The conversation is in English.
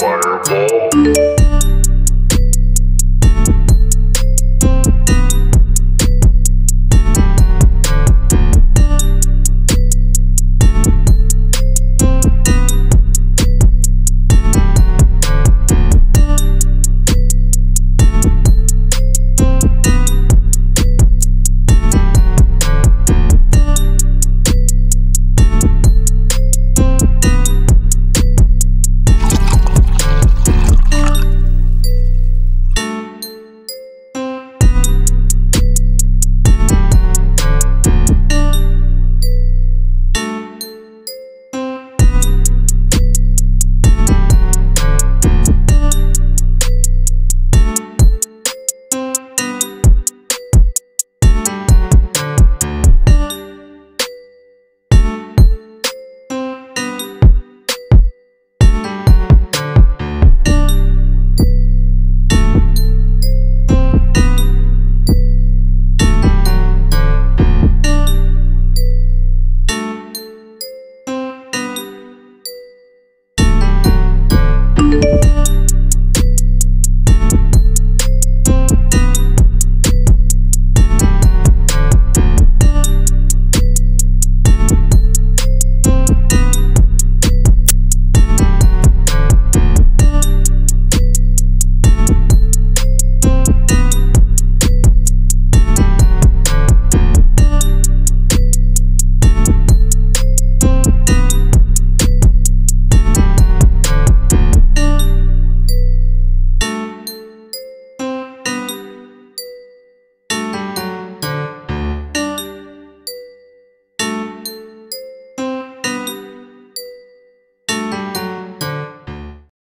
fireball. Música